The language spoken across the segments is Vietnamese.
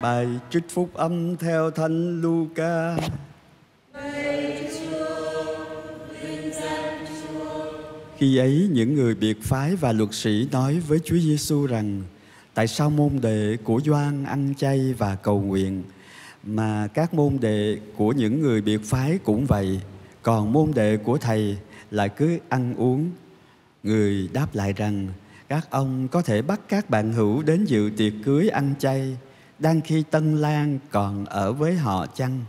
Bài trích phúc âm theo Thánh Luca. Khi ấy, những người biệt phái và luật sĩ nói với Chúa Giêsu rằng, tại sao môn đệ của Gioan ăn chay và cầu nguyện, mà các môn đệ của những người biệt phái cũng vậy còn môn đệ của thầy lại cứ ăn uống người đáp lại rằng các ông có thể bắt các bạn hữu đến dự tiệc cưới ăn chay đang khi Tân Lan còn ở với họ chăng?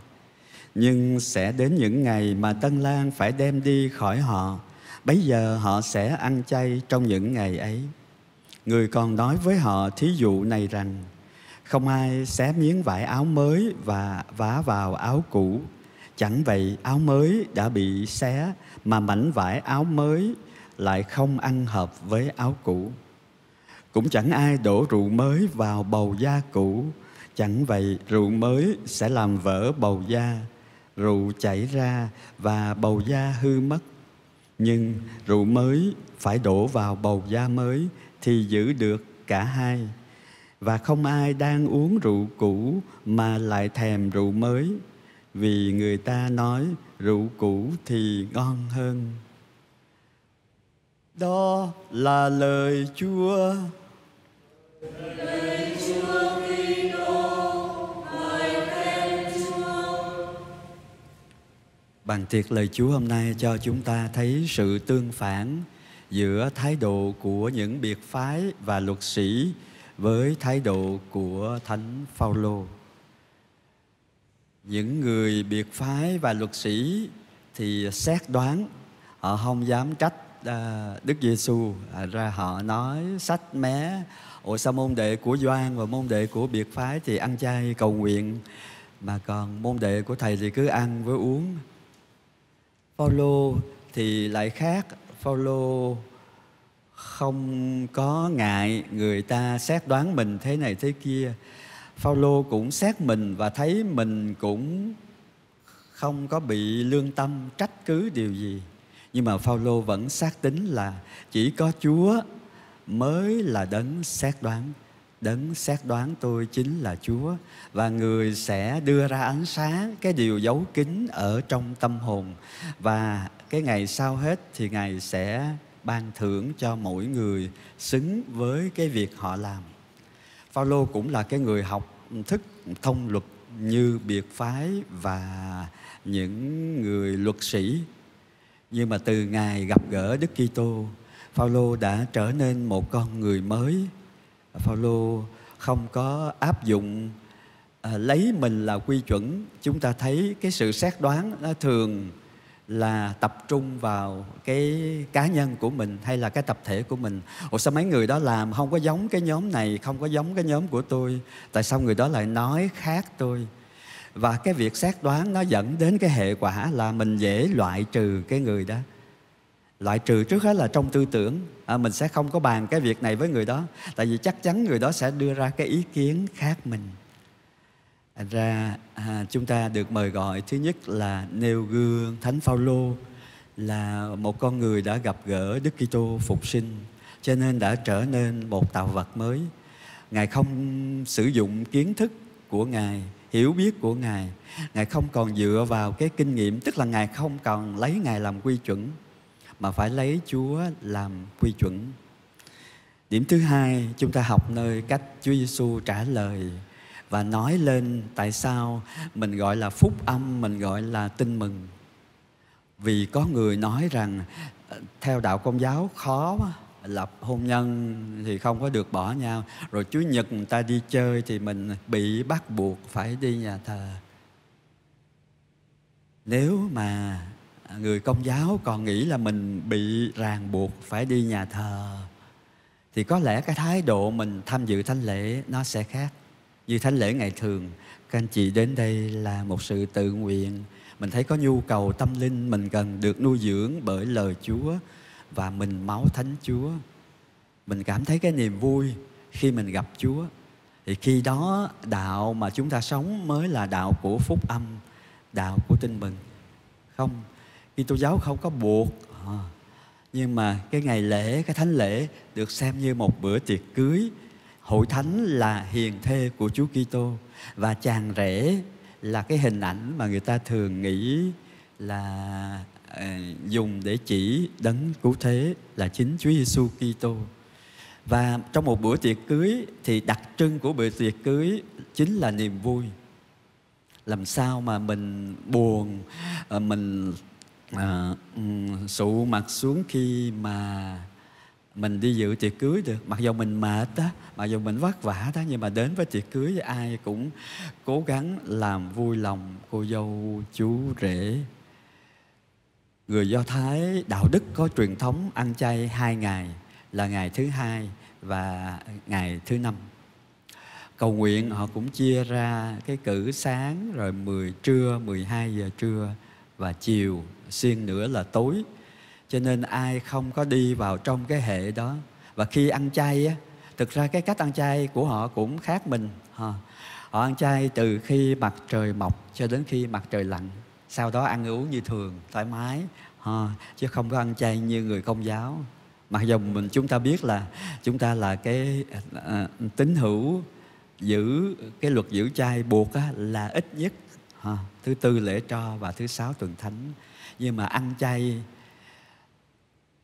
Nhưng sẽ đến những ngày mà Tân Lan phải đem đi khỏi họ, bấy giờ họ sẽ ăn chay trong những ngày ấy. Người còn nói với họ thí dụ này rằng, không ai xé miếng vải áo mới và vá vào áo cũ. Chẳng vậy áo mới đã bị xé, mà mảnh vải áo mới lại không ăn hợp với áo cũ. Cũng chẳng ai đổ rượu mới vào bầu da cũ. Chẳng vậy rượu mới sẽ làm vỡ bầu da. Rượu chảy ra và bầu da hư mất. Nhưng rượu mới phải đổ vào bầu da mới Thì giữ được cả hai. Và không ai đang uống rượu cũ mà lại thèm rượu mới. Vì người ta nói rượu cũ thì ngon hơn Đó là lời Chúa Lời Chúa Bằng tiệc lời Chúa hôm nay cho chúng ta thấy sự tương phản giữa thái độ của những biệt phái và luật sĩ với thái độ của Thánh Phaolô. Những người biệt phái và luật sĩ thì xét đoán họ không dám trách à, Đức Giêsu à, ra họ nói sách mé ủa sao môn đệ của Doan và môn đệ của biệt phái thì ăn chay cầu nguyện mà còn môn đệ của thầy thì cứ ăn với uống. Phaolô thì lại khác. Phaolô không có ngại người ta xét đoán mình thế này thế kia. Phaolô cũng xét mình và thấy mình cũng không có bị lương tâm trách cứ điều gì. Nhưng mà Phaolô vẫn xác tính là chỉ có Chúa mới là đấng xét đoán. Đấng xét đoán tôi chính là Chúa và người sẽ đưa ra ánh sáng, cái điều giấu kín ở trong tâm hồn. Và cái ngày sau hết thì ngài sẽ ban thưởng cho mỗi người xứng với cái việc họ làm. Phaolô cũng là cái người học thức thông luật như biệt phái và những người luật sĩ. Nhưng mà từ ngày gặp gỡ Đức Kitô, Phaolô đã trở nên một con người mới Phaolô không có áp dụng à, lấy mình là quy chuẩn chúng ta thấy cái sự xét đoán nó thường là tập trung vào cái cá nhân của mình hay là cái tập thể của mình? Ủa sao mấy người đó làm không có giống cái nhóm này không có giống cái nhóm của tôi? Tại sao người đó lại nói khác tôi? Và cái việc xét đoán nó dẫn đến cái hệ quả là mình dễ loại trừ cái người đó. Loại trừ trước hết là trong tư tưởng. À, mình sẽ không có bàn cái việc này với người đó. Tại vì chắc chắn người đó sẽ đưa ra cái ý kiến khác mình. Thành ra à, chúng ta được mời gọi thứ nhất là nêu gương Thánh Phaolô là một con người đã gặp gỡ Đức Kitô phục sinh cho nên đã trở nên một tạo vật mới. Ngài không sử dụng kiến thức của Ngài, hiểu biết của Ngài. Ngài không còn dựa vào cái kinh nghiệm, tức là Ngài không còn lấy Ngài làm quy chuẩn mà phải lấy Chúa làm quy chuẩn. Điểm thứ hai, chúng ta học nơi cách Chúa Giêsu trả lời và nói lên tại sao mình gọi là phúc âm, mình gọi là tin mừng. Vì có người nói rằng theo đạo công giáo khó lập hôn nhân thì không có được bỏ nhau rồi chúa nhật người ta đi chơi thì mình bị bắt buộc phải đi nhà thờ nếu mà người công giáo còn nghĩ là mình bị ràng buộc phải đi nhà thờ thì có lẽ cái thái độ mình tham dự thánh lễ nó sẽ khác như thánh lễ ngày thường, các anh chị đến đây là một sự tự nguyện. Mình thấy có nhu cầu tâm linh, mình cần được nuôi dưỡng bởi lời chúa và mình máu thánh chúa. Mình cảm thấy cái niềm vui khi mình gặp chúa. Thì khi đó, đạo mà chúng ta sống mới là đạo của phúc âm, đạo của tin mừng. Không khi tô giáo không có buộc. À. nhưng mà cái ngày lễ, cái thánh lễ được xem như một bữa tiệc cưới hội thánh là hiền thê của Chúa Kitô và chàng rể là cái hình ảnh mà người ta thường nghĩ là uh, dùng để chỉ đấng cứu thế là chính Chúa Giêsu Kitô. Và trong một bữa tiệc cưới thì đặc trưng của bữa tiệc cưới chính là niềm vui. Làm sao mà mình buồn, ờ, mình uh, sụ mặt xuống khi mà mình đi dự tiệc cưới được. Mặc dù mình mệt á, mặc dù mình vất vả đó nhưng mà đến với tiệc cưới ai cũng cố gắng làm vui lòng cô dâu chú rể. Người do thái đạo đức có truyền thống ăn chay hai ngày là ngày thứ hai và ngày thứ năm. Cầu nguyện họ cũng chia ra cái cử sáng rồi 10 trưa 12 giờ trưa và chiều xuyên nữa là tối cho nên ai không có đi vào trong cái hệ đó. Và khi ăn chay á thực ra cái cách ăn chay của họ cũng khác mình họ, họ ăn chay từ khi mặt trời mọc cho đến khi mặt trời lặn. Sau đó ăn uống như thường thoải mái ha, chứ không có ăn chay như người công giáo. Mặc dù mình chúng ta biết là chúng ta là cái à, tín hữu giữ cái luật giữ chay buộc á, là ít nhất ha, thứ tư lễ tro và thứ sáu tuần thánh. Nhưng mà ăn chay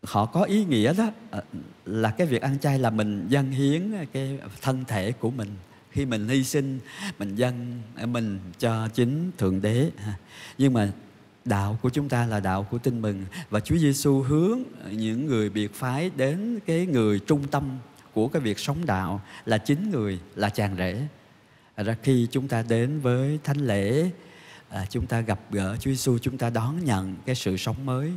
họ có ý nghĩa đó ờ, là cái việc ăn chay là mình dâng hiến cái thân thể của mình. Khi mình hy sinh mình dâng mình cho chính thượng đế. Nhưng mà đạo của chúng ta là đạo của tin mừng và Chúa Giêsu hướng những người biệt phái đến cái người trung tâm của cái việc sống đạo là chính người là chàng rể. Ra khi chúng ta đến với thánh lễ à, chúng ta gặp gỡ Chúa Giêsu chúng ta đón nhận cái sự sống mới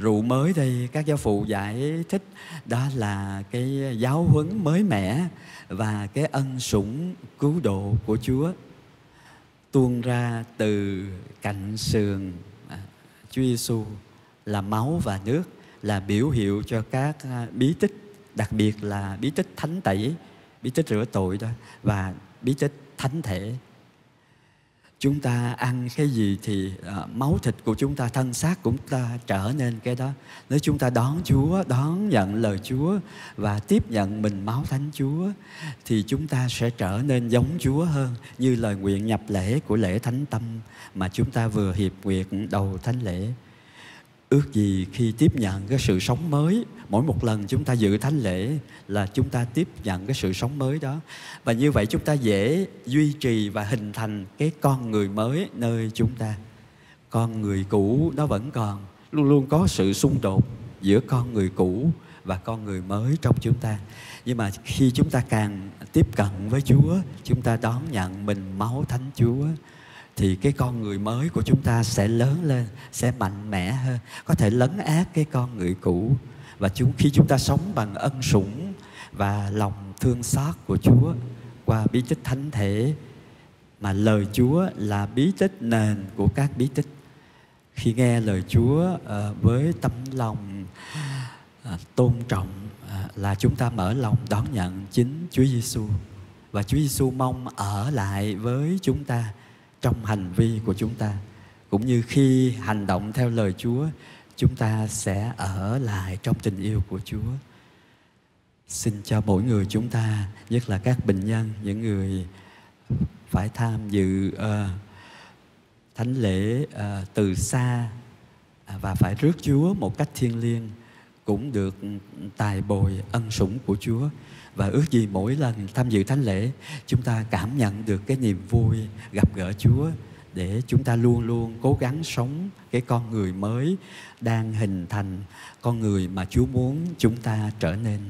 rượu mới đây, các giáo phụ giải thích đó là cái giáo huấn mới mẻ và cái ân sủng cứu độ của Chúa. Tuôn ra từ cạnh sườn à, Chúa Giêsu là máu và nước, là biểu hiệu cho các à, bí tích, đặc biệt là bí tích thánh tẩy, bí tích rửa tội đó và bí tích thánh thể chúng ta ăn cái gì thì uh, máu thịt của chúng ta thân xác cũng ta trở nên cái đó. Nếu chúng ta đón chúa đón nhận lời chúa và tiếp nhận mình máu thánh chúa thì chúng ta sẽ trở nên giống chúa hơn như lời nguyện nhập lễ của lễ thánh tâm mà chúng ta vừa hiệp nguyện đầu thánh lễ ước gì khi tiếp nhận cái sự sống mới, mỗi một lần chúng ta dự thánh lễ là chúng ta tiếp nhận cái sự sống mới đó. Và như vậy chúng ta dễ duy trì và hình thành cái con người mới nơi chúng ta. Con người cũ nó vẫn còn, luôn luôn có sự xung đột giữa con người cũ và con người mới trong chúng ta. Nhưng mà khi chúng ta càng tiếp cận với chúa, chúng ta đón nhận mình máu thánh chúa thì cái con người mới của chúng ta sẽ lớn lên, sẽ mạnh mẽ hơn, có thể lấn át cái con người cũ. Và chúng, khi chúng ta sống bằng ân sủng và lòng thương xót của Chúa qua bí tích thánh thể, mà lời Chúa là bí tích nền của các bí tích. Khi nghe lời Chúa ờ, với tấm lòng ờ, tôn trọng ờ, là chúng ta mở lòng đón nhận chính Chúa Giêsu và Chúa Giêsu mong ở lại với chúng ta trong hành vi của chúng ta cũng như khi hành động theo lời Chúa chúng ta sẽ ở lại trong tình yêu của Chúa. Xin cho mỗi người chúng ta, nhất là các bệnh nhân, những người phải tham dự uh, thánh lễ uh, từ xa à, và phải rước Chúa một cách thiêng liêng cũng được tài bồi ân sủng của Chúa và ước gì mỗi lần tham dự thánh lễ, chúng ta cảm nhận được cái niềm vui gặp gỡ Chúa để chúng ta luôn luôn cố gắng sống cái con người mới đang hình thành con người mà Chúa muốn chúng ta trở nên.